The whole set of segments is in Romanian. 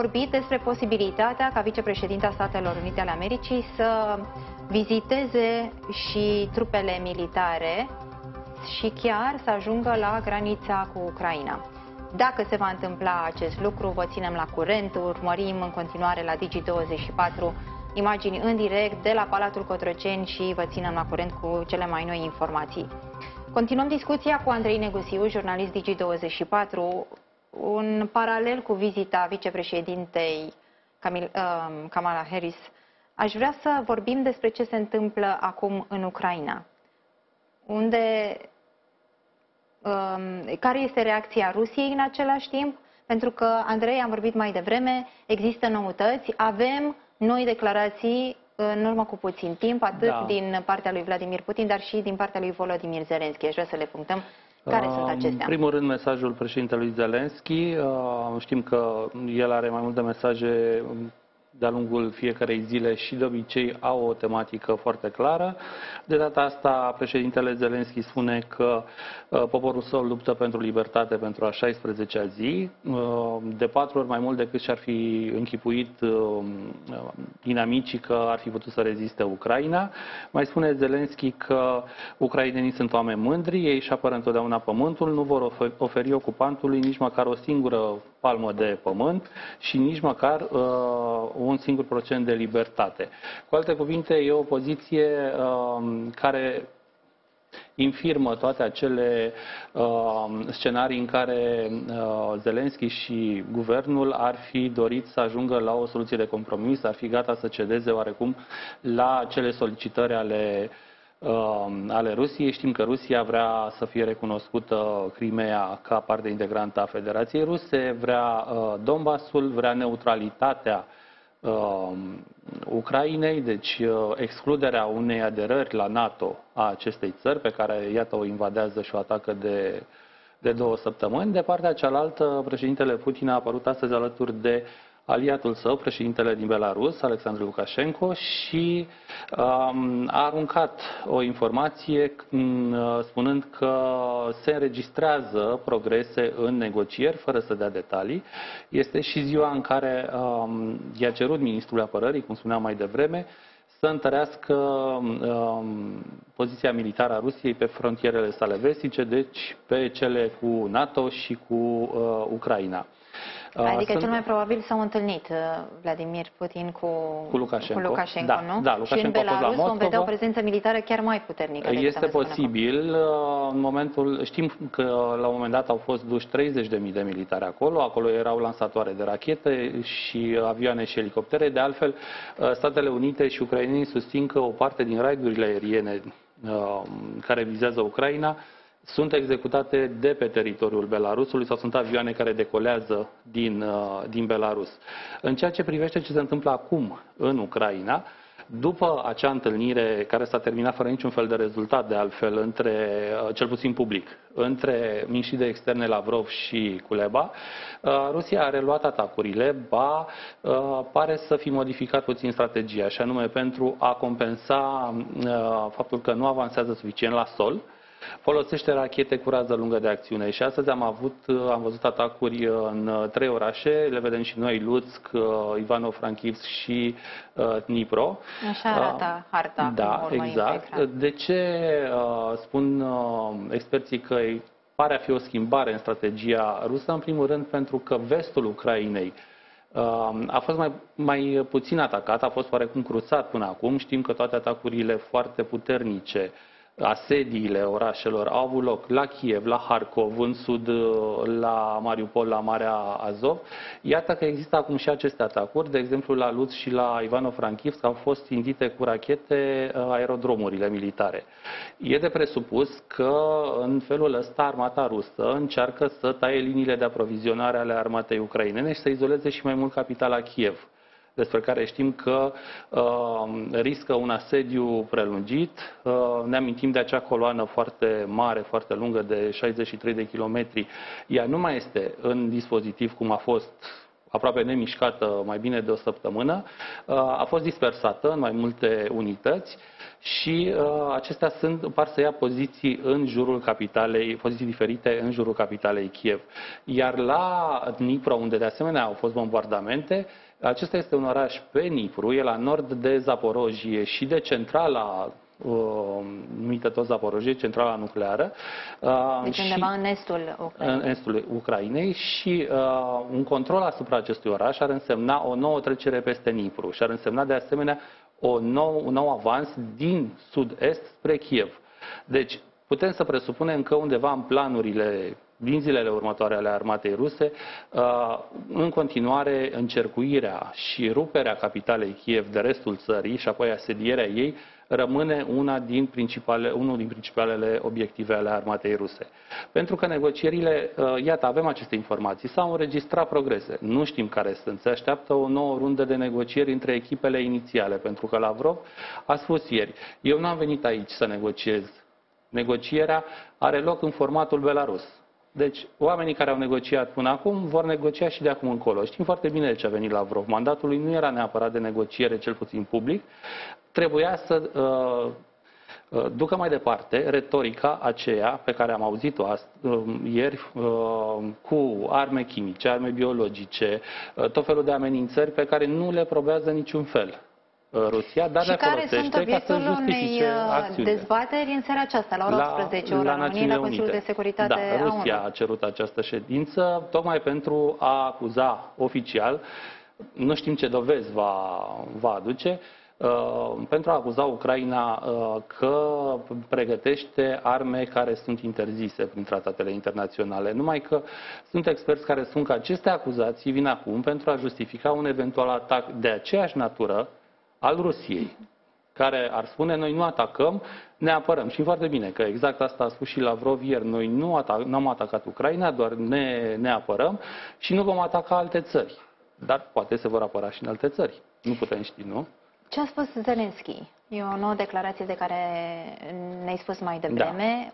vorbit despre posibilitatea ca vicepreședinta Statelor Unite ale Americii să viziteze și trupele militare și chiar să ajungă la granița cu Ucraina. Dacă se va întâmpla acest lucru, vă ținem la curent, urmărim în continuare la Digi24 imagini în direct de la Palatul Cotroceni și vă ținem la curent cu cele mai noi informații. Continuăm discuția cu Andrei Negusiu, jurnalist Digi24, un paralel cu vizita vicepreședintei Camil, uh, Kamala Harris. Aș vrea să vorbim despre ce se întâmplă acum în Ucraina, unde um, care este reacția Rusiei în același timp, pentru că, Andrei, am vorbit mai devreme, există noutăți, avem noi declarații în urmă cu puțin timp, atât da. din partea lui Vladimir Putin, dar și din partea lui Volodymyr Zelensky. Aș vrea să le punctăm. Care uh, sunt acestea? În primul rând, mesajul președintelui Zelensky. Uh, știm că el are mai multe mesaje de-a lungul fiecarei zile și de obicei au o tematică foarte clară. De data asta, președintele Zelenski spune că uh, poporul său luptă pentru libertate pentru a 16-a zi, uh, de patru ori mai mult decât și-ar fi închipuit uh, inamicii că ar fi putut să reziste Ucraina. Mai spune Zelenski că ucrainenii sunt oameni mândri, ei își apără întotdeauna pământul, nu vor oferi ocupantului nici măcar o singură palmă de pământ și nici măcar uh, un singur procent de libertate. Cu alte cuvinte, e o poziție uh, care infirmă toate acele uh, scenarii în care uh, Zelenski și guvernul ar fi dorit să ajungă la o soluție de compromis, ar fi gata să cedeze oarecum la cele solicitări ale uh, ale Rusiei. Știm că Rusia vrea să fie recunoscută Crimea ca parte integrantă a Federației Ruse, vrea uh, Donbassul, vrea neutralitatea uh, Ucrainei, deci uh, excluderea unei aderări la NATO a acestei țări, pe care, iată, o invadează și o atacă de, de două săptămâni. De partea cealaltă, președintele Putin a apărut astăzi alături de aliatul său, președintele din Belarus, Alexandru Lukashenko, și um, a aruncat o informație uh, spunând că se înregistrează progrese în negocieri, fără să dea detalii. Este și ziua în care um, i-a cerut ministrul apărării, cum spuneam mai devreme, să întărească um, poziția militară a Rusiei pe frontierele sale vestice, deci pe cele cu NATO și cu uh, Ucraina. Adică sunt... cel mai probabil s-au întâlnit uh, Vladimir Putin cu, cu Lukashenko, cu Lukashenko da, nu? Da, Lukashenko și în Belarus vom vedea o prezență militară chiar mai puternică. Este posibil. Uh, în momentul, știm că la un moment dat au fost duși 30.000 de militari acolo. Acolo erau lansatoare de rachete și avioane și elicoptere. De altfel, uh, Statele Unite și ucrainenii susțin că o parte din raidurile aeriene care vizează Ucraina sunt executate de pe teritoriul Belarusului sau sunt avioane care decolează din, uh, din Belarus. În ceea ce privește ce se întâmplă acum în Ucraina, după acea întâlnire care s-a terminat fără niciun fel de rezultat, de altfel, între, uh, cel puțin public, între miniștrii de externe Lavrov și Kuleba, uh, Rusia a reluat atacurile, ba pare să fi modificat puțin strategia, și anume pentru a compensa faptul că nu avansează suficient la sol, folosește rachete cu rază lungă de acțiune. Și astăzi am, avut, am văzut atacuri în trei orașe, le vedem și noi, Luțc, Ivano-Frankivsk și uh, Dnipro. Așa arată uh, harta. Da, exact. De ce uh, spun experții că pare a fi o schimbare în strategia rusă? În primul rând pentru că vestul Ucrainei a fost mai, mai puțin atacat, a fost oarecum cruțat până acum. Știm că toate atacurile foarte puternice uh, asediile orașelor au avut loc la Kiev, la Harkov, în sud, la Mariupol, la Marea Azov. Iată că există acum și aceste atacuri, de exemplu la Lutz și la Ivano-Frankivsk au fost indite cu rachete uh, aerodromurile militare. E de presupus că în felul ăsta armata rusă încearcă să taie liniile de aprovizionare ale armatei ucrainene și să izoleze și mai mult capitala Kiev despre care știm că uh, riscă un asediu prelungit. Uh, ne amintim de acea coloană foarte mare, foarte lungă, de 63 de kilometri. Ea nu mai este în dispozitiv cum a fost aproape nemișcată mai bine de o săptămână, a fost dispersată în mai multe unități și acestea sunt, par să ia poziții în jurul capitalei, poziții diferite în jurul capitalei Kiev. Iar la Dnipro, unde de asemenea au fost bombardamente, acesta este un oraș pe Nipru, e la nord de Zaporojie și de centrala uh, numită tot Zaporojie, centrala nucleară. Uh, deci și undeva în estul Ucrainei. În estul Ucrainei și uh, un control asupra acestui oraș ar însemna o nouă trecere peste Nipru și ar însemna de asemenea o nou, un nou avans din sud-est spre Kiev. Deci putem să presupunem că undeva în planurile din zilele următoare ale armatei ruse, uh, în continuare încercuirea și ruperea capitalei Kiev de restul țării și apoi asedierea ei rămâne una din principale, unul din principalele obiective ale armatei ruse. Pentru că negocierile, uh, iată, avem aceste informații, s-au înregistrat progrese. Nu știm care sunt. Se așteaptă o nouă rundă de negocieri între echipele inițiale, pentru că Lavrov a spus ieri, eu nu am venit aici să negociez. Negocierea are loc în formatul Belarus deci, oamenii care au negociat până acum vor negocia și de acum încolo. Știm foarte bine de ce a venit Lavrov. Mandatul lui nu era neapărat de negociere, cel puțin public. Trebuia să uh, uh, ducă mai departe retorica aceea pe care am auzit-o uh, ieri uh, cu arme chimice, arme biologice, uh, tot felul de amenințări pe care nu le probează niciun fel. Uh, Rusia, dar și le care sunt obiectul unei uh, dezbateri în seara aceasta, la ora 18, ora la, României, la Consiliul de Securitate da, Rusia a cerut această ședință tocmai pentru a acuza oficial, nu știm ce dovezi va, va aduce, Uh, pentru a acuza Ucraina uh, că pregătește arme care sunt interzise prin tratatele internaționale. Numai că sunt experți care spun că aceste acuzații vin acum pentru a justifica un eventual atac de aceeași natură al Rusiei, care ar spune noi nu atacăm, ne apărăm. Și foarte bine că exact asta a spus și Lavrov ieri. Noi nu atac, am atacat Ucraina, doar ne, ne apărăm și nu vom ataca alte țări. Dar poate se vor apăra și în alte țări. Nu putem ști, nu? Ce a spus Zelensky? E o nouă declarație de care ne-ai spus mai devreme. Da.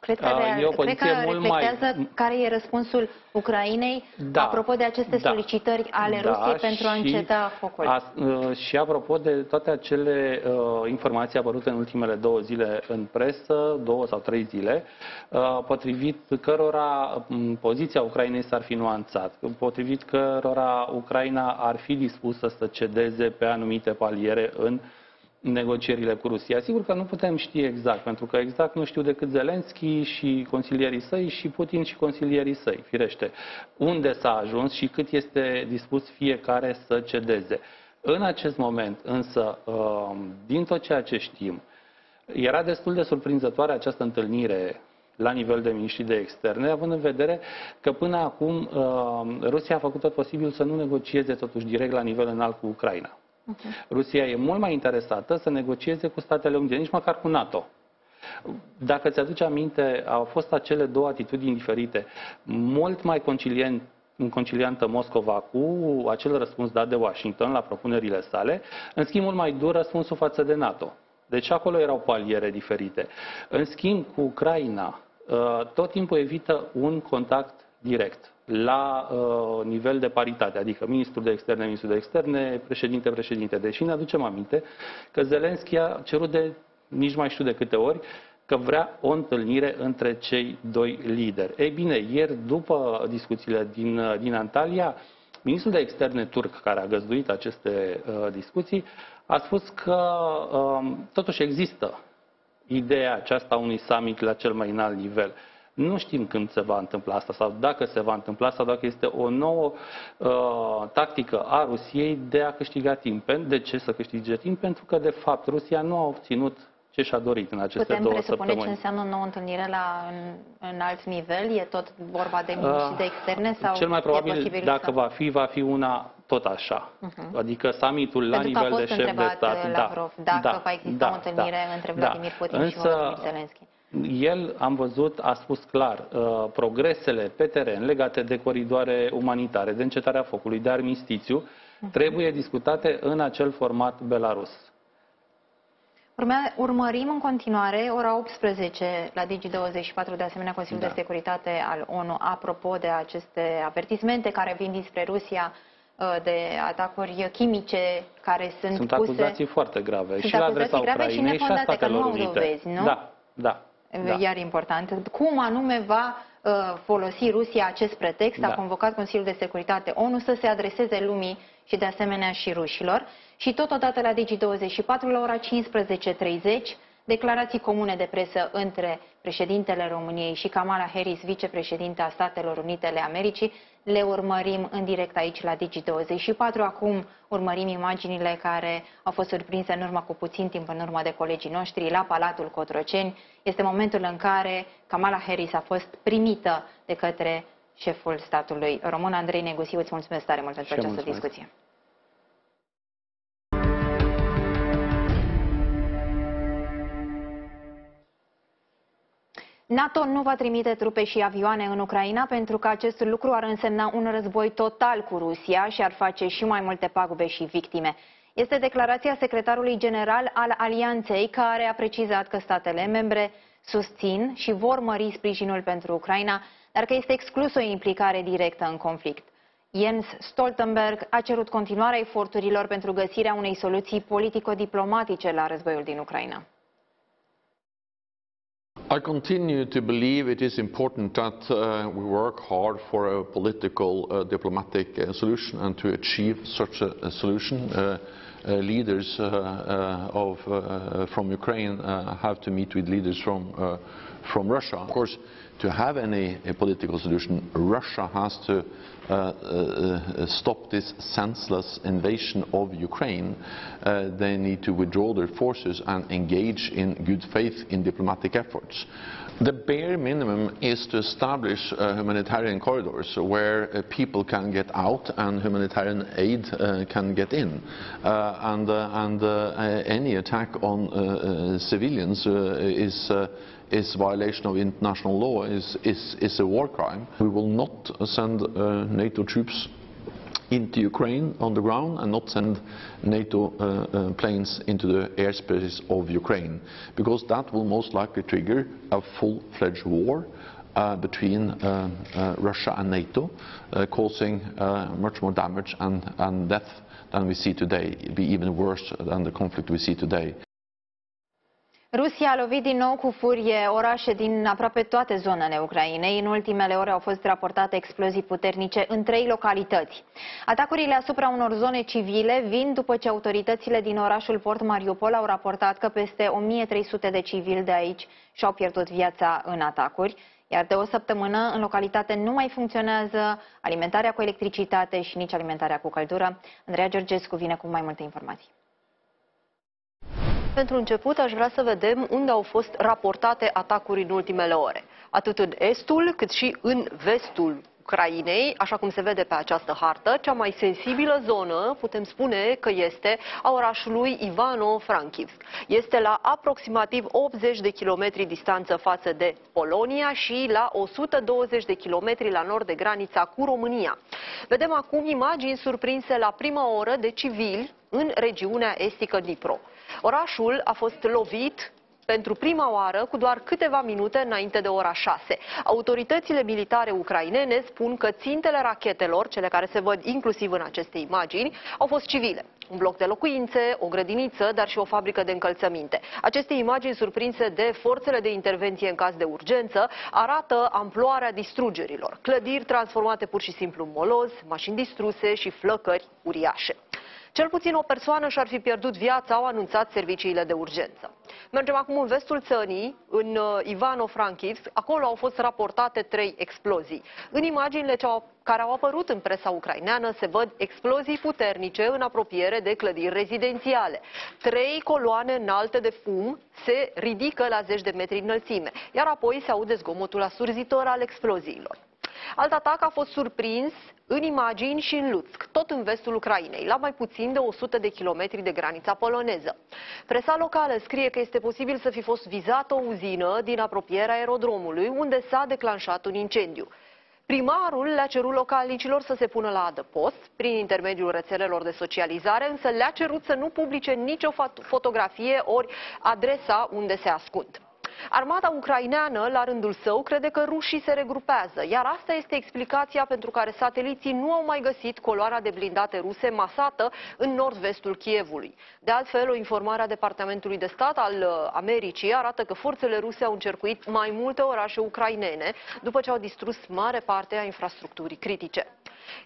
Cred că, e o cred că mult reflectează mai... care e răspunsul Ucrainei da, apropo de aceste da, solicitări ale da, Rusiei pentru a înceta focul. A, uh, și apropo de toate acele uh, informații apărute în ultimele două zile în presă, două sau trei zile, uh, potrivit cărora um, poziția Ucrainei s-ar fi nuanțat, potrivit cărora Ucraina ar fi dispusă să cedeze pe anumite paliere în uh, negocierile cu Rusia. Sigur că nu putem ști exact, pentru că exact nu știu decât Zelensky și consilierii săi și Putin și consilierii săi, firește. Unde s-a ajuns și cât este dispus fiecare să cedeze. În acest moment, însă, um, din tot ceea ce știm, era destul de surprinzătoare această întâlnire la nivel de miniștri de externe, având în vedere că până acum um, Rusia a făcut tot posibil să nu negocieze totuși direct la nivel înalt cu Ucraina. Okay. Rusia e mult mai interesată să negocieze cu Statele Unite, nici măcar cu NATO. Dacă ți-aduce aminte, au fost acele două atitudini diferite, mult mai concilient, conciliantă Moscova cu acel răspuns dat de Washington la propunerile sale, în schimb mult mai dur răspunsul față de NATO. Deci acolo erau paliere diferite. În schimb, cu Ucraina, uh, tot timpul evită un contact direct la uh, nivel de paritate, adică ministrul de externe, ministrul de externe, președinte, președinte. Deși ne aducem aminte că Zelenski a cerut de nici mai știu de câte ori că vrea o întâlnire între cei doi lideri. Ei bine, ieri, după discuțiile din, uh, din Antalya, ministrul de externe turc, care a găzduit aceste uh, discuții, a spus că uh, totuși există ideea aceasta unui summit la cel mai înalt nivel. Nu știm când se va întâmpla asta sau dacă se va întâmpla sau dacă este o nouă uh, tactică a Rusiei de a câștiga timp. De ce să câștige timp? Pentru că, de fapt, Rusia nu a obținut ce și-a dorit în aceste Putem două săptămâni. Putem presupune ce înseamnă o nouă întâlnire la, în, în alt nivel? E tot vorba de miniștri uh, de externe? Sau Cel mai probabil, dacă să... va fi, va fi una tot așa. Uh-huh. Adică summitul la nivel de șef de stat. Lavrov, da, dacă da, va exista da, o întâlnire da, între Vladimir da. Putin Însă, și Volodymyr Zelensky el, am văzut, a spus clar, uh, progresele pe teren legate de coridoare umanitare, de încetarea focului, de armistițiu, mhm. trebuie discutate în acel format Belarus. Urme, urmărim în continuare ora 18 la Digi24 de asemenea Consiliul da. de Securitate al ONU apropo de aceste avertismente care vin dinspre Rusia uh, de atacuri chimice care sunt, sunt puse... Sunt acuzații foarte grave sunt și la adresa grave Ucrainei și, și a Statelor că nu Unite. au dovezi, nu? Da, da. Da. Iar important. Cum anume va uh, folosi Rusia acest pretext? Da. A convocat Consiliul de Securitate ONU să se adreseze lumii și de asemenea și rușilor. Și totodată la Digi24 la ora 15.30 declarații comune de presă între președintele României și Kamala Harris, vicepreședinta Statelor Unite ale Americii. Le urmărim în direct aici la Digi24. Acum urmărim imaginile care au fost surprinse în urmă cu puțin timp în urmă de colegii noștri la Palatul Cotroceni. Este momentul în care Kamala Harris a fost primită de către șeful statului român. Andrei Negusiu, îți mulțumesc tare mult pentru această mulțumesc. discuție. NATO nu va trimite trupe și avioane în Ucraina pentru că acest lucru ar însemna un război total cu Rusia și ar face și mai multe pagube și victime. Este declarația secretarului general al Alianței care a precizat că statele membre susțin și vor mări sprijinul pentru Ucraina, dar că este exclus o implicare directă în conflict. Jens Stoltenberg a cerut continuarea eforturilor pentru găsirea unei soluții politico-diplomatice la războiul din Ucraina. I continue to believe it is important that uh, we work hard for a political uh, diplomatic uh, solution and to achieve such a, a solution. Uh, uh, leaders uh, of, from Ukraine have to meet with leaders from, from Russia. Of course, to have any political solution, Russia has to uh, uh, stop this senseless invasion of Ukraine. Uh, they need to withdraw their forces and engage in good faith in diplomatic efforts. The bare minimum is to establish uh, humanitarian corridors where uh, people can get out and humanitarian aid uh, can get in. and, and any attack on civilians is is violation of international law, is, is, is a war crime. We will not send uh, NATO troops into Ukraine on the ground and not send NATO uh, uh, planes into the airspace of Ukraine because that will most likely trigger a full-fledged war uh, between uh, uh, Russia and NATO uh, causing much more damage and, and death than we see today. It will be even worse than the conflict we see today. Rusia a lovit din nou cu furie orașe din aproape toate zonele Ucrainei. În ultimele ore au fost raportate explozii puternice în trei localități. Atacurile asupra unor zone civile vin după ce autoritățile din orașul Port Mariupol au raportat că peste 1300 de civili de aici și-au pierdut viața în atacuri. Iar de o săptămână, în localitate nu mai funcționează alimentarea cu electricitate și nici alimentarea cu căldură. Andreea Georgescu vine cu mai multe informații. Pentru început, aș vrea să vedem unde au fost raportate atacuri în ultimele ore. Atât în estul, cât și în vestul Ucrainei, așa cum se vede pe această hartă, cea mai sensibilă zonă, putem spune că este a orașului Ivano-Frankivsk. Este la aproximativ 80 de kilometri distanță față de Polonia și la 120 de kilometri la nord de granița cu România. Vedem acum imagini surprinse la prima oră de civili în regiunea estică Dnipro. Orașul a fost lovit pentru prima oară cu doar câteva minute înainte de ora 6. Autoritățile militare ucrainene spun că țintele rachetelor, cele care se văd inclusiv în aceste imagini, au fost civile. Un bloc de locuințe, o grădiniță, dar și o fabrică de încălțăminte. Aceste imagini surprinse de forțele de intervenție în caz de urgență arată amploarea distrugerilor. Clădiri transformate pur și simplu în moloz, mașini distruse și flăcări uriașe. Cel puțin o persoană și-ar fi pierdut viața, au anunțat serviciile de urgență. Mergem acum în vestul țării, în uh, Ivano-Frankivsk. Acolo au fost raportate trei explozii. În imaginile ce au, care au apărut în presa ucraineană se văd explozii puternice în apropiere de clădiri rezidențiale. Trei coloane înalte de fum se ridică la zeci de metri înălțime, iar apoi se aude zgomotul asurzitor al exploziilor. Alt atac a fost surprins în imagini și în Lutsk, tot în vestul Ucrainei, la mai puțin de 100 de kilometri de granița poloneză. Presa locală scrie că este posibil să fi fost vizată o uzină din apropierea aerodromului, unde s-a declanșat un incendiu. Primarul le-a cerut localnicilor să se pună la adăpost prin intermediul rețelelor de socializare, însă le-a cerut să nu publice nicio fotografie ori adresa unde se ascund. Armata ucraineană, la rândul său, crede că rușii se regrupează, iar asta este explicația pentru care sateliții nu au mai găsit coloana de blindate ruse masată în nord-vestul Kievului. De altfel, o informare a Departamentului de Stat al uh, Americii arată că forțele ruse au încercuit mai multe orașe ucrainene după ce au distrus mare parte a infrastructurii critice.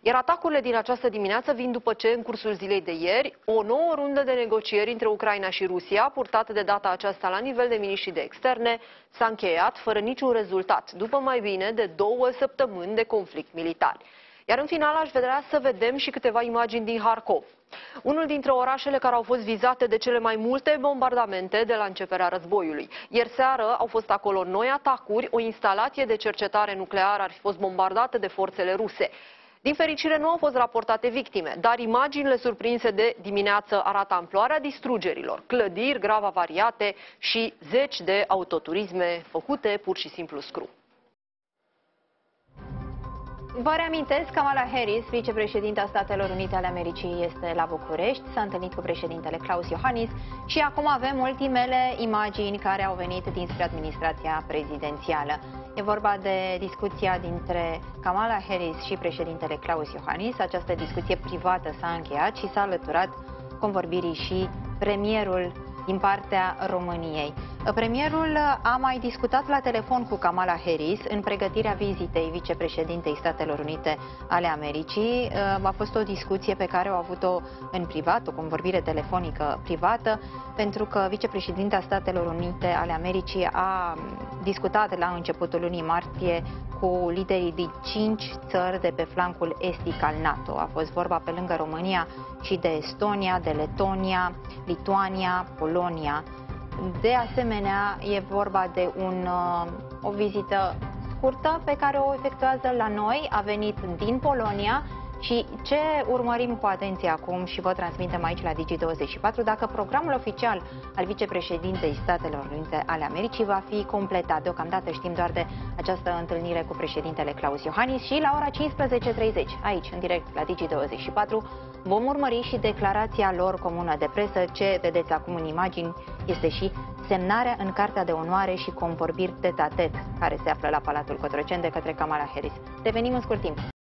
Iar atacurile din această dimineață vin după ce, în cursul zilei de ieri, o nouă rundă de negocieri între Ucraina și Rusia, purtată de data aceasta la nivel de miniștri de externe, s-a încheiat fără niciun rezultat, după mai bine de două săptămâni de conflict militar. Iar în final aș vrea să vedem și câteva imagini din Harkov. Unul dintre orașele care au fost vizate de cele mai multe bombardamente de la începerea războiului. Ieri seară au fost acolo noi atacuri, o instalație de cercetare nucleară ar fi fost bombardată de forțele ruse. Din fericire nu au fost raportate victime, dar imaginile surprinse de dimineață arată amploarea distrugerilor, clădiri grav avariate și zeci de autoturisme făcute pur și simplu scru. Vă reamintesc, Kamala Harris, vicepreședinta Statelor Unite ale Americii, este la București, s-a întâlnit cu președintele Claus Iohannis și acum avem ultimele imagini care au venit dinspre administrația prezidențială. E vorba de discuția dintre Kamala Harris și președintele Claus Iohannis. Această discuție privată s-a încheiat și s-a alăturat convorbirii și premierul din partea României. Premierul a mai discutat la telefon cu Kamala Harris în pregătirea vizitei vicepreședintei Statelor Unite ale Americii. A fost o discuție pe care au avut-o în privat, o convorbire telefonică privată, pentru că vicepreședinta Statelor Unite ale Americii a discutat la începutul lunii martie cu liderii din cinci țări de pe flancul estic al NATO. A fost vorba pe lângă România și de Estonia, de Letonia, Lituania, Polonia. De asemenea, e vorba de un, uh, o vizită scurtă pe care o efectuează la noi. A venit din Polonia și ce urmărim cu atenție acum și vă transmitem aici la Digi24, dacă programul oficial al vicepreședintei Statelor Unite ale Americii va fi completat. Deocamdată știm doar de această întâlnire cu președintele Claus Iohannis și la ora 15.30, aici, în direct la Digi24, vom urmări și declarația lor comună de presă. Ce vedeți acum în imagini este și semnarea în Cartea de Onoare și convorbiri de tatet care se află la Palatul Cotroceni de către Kamala Harris. Revenim în scurt timp.